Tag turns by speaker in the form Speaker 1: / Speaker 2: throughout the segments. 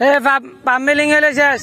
Speaker 1: এ পাম milling হলে শেষ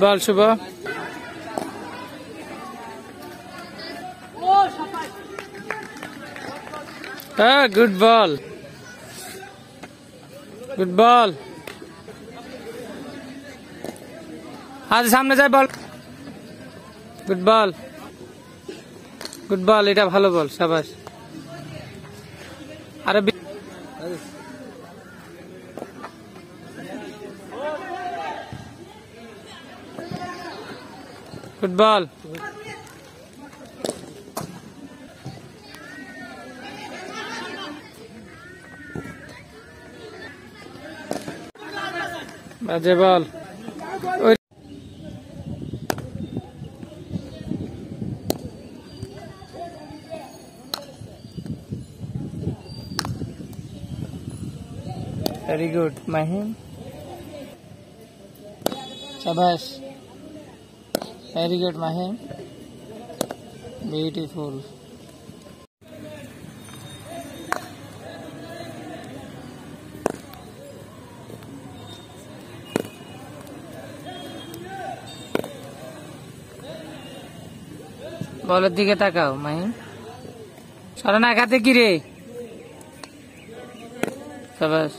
Speaker 1: बाल सुबह हाँ गुड बॉल गुड बॉल आज सामने जाए ball good ball good ball এটা ভালো বল शाबाश फुटबॉल। बाजे बॉल। वेरी गुड महिम शाबाश Mahim শাবাশ very good Mahim beautiful বলের দিকে তাকাও মাহিম সরান এক হাতে কি রে সাবাস